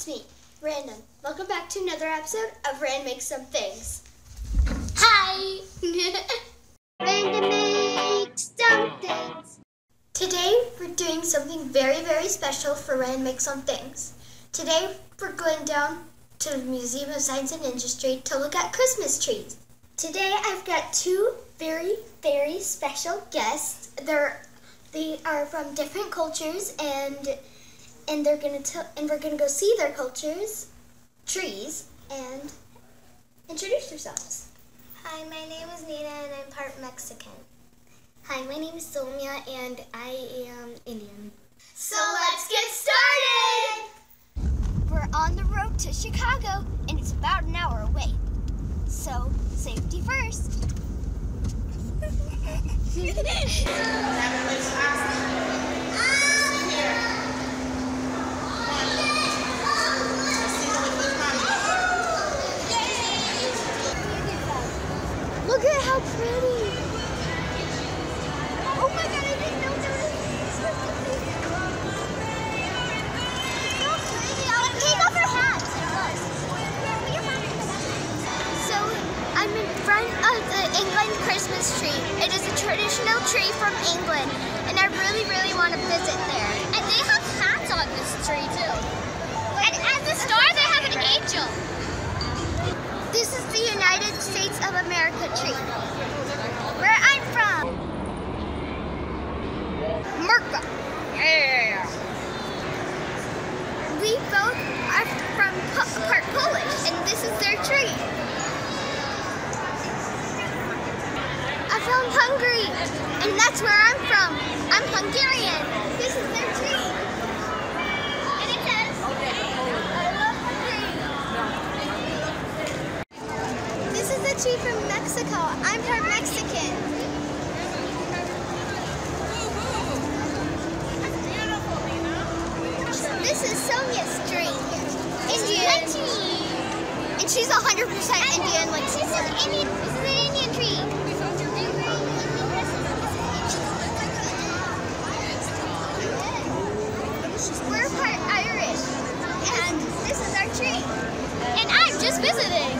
it's me, Random. Welcome back to another episode of Rand Makes Dumb Things. Hi! Random Makes Dumb Things. Today we're doing something very, very special for Rand Makes Dumb Things. Today we're going down to the Museum of Science and Industry to look at Christmas trees. Today I've got two very, very special guests. They're they are from different cultures and and they're gonna tell and we're gonna go see their cultures, trees, and introduce yourselves. Hi, my name is Nina and I'm part Mexican. Hi, my name is Somia and I am Indian. So let's get started! We're on the road to Chicago and it's about an hour away. So, safety first. Look at how pretty. Oh my god, I didn't know there was so pretty. Take off your hat. So I'm in front of the England Christmas tree. It is a traditional tree from England, and I really, really want to visit there. And they have hats on this tree too. And have an angel. This is the United States of America tree, I'm from Hungary, and that's where I'm from. I'm Hungarian. This is their tree. And it says, I love Hungary. This is the tree from Mexico. I'm part Mexican. This is Sonia's tree. Indian. And she's 100% Indian. Like Indian. We're part Irish. And this is our tree. And I'm just visiting.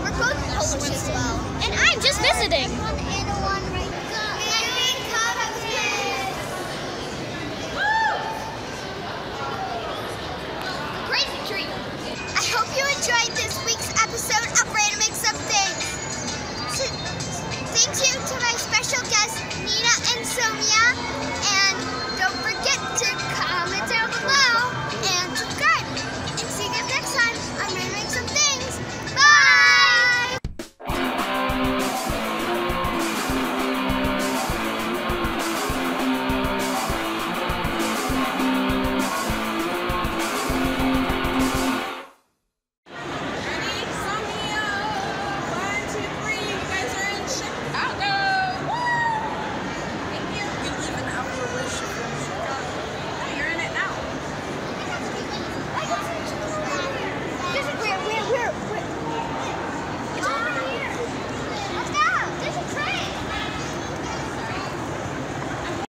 We're both Polish as well. And I'm just visiting. I hope you enjoyed this week's episode of Something. Thank you to my show guest Nina and Somia.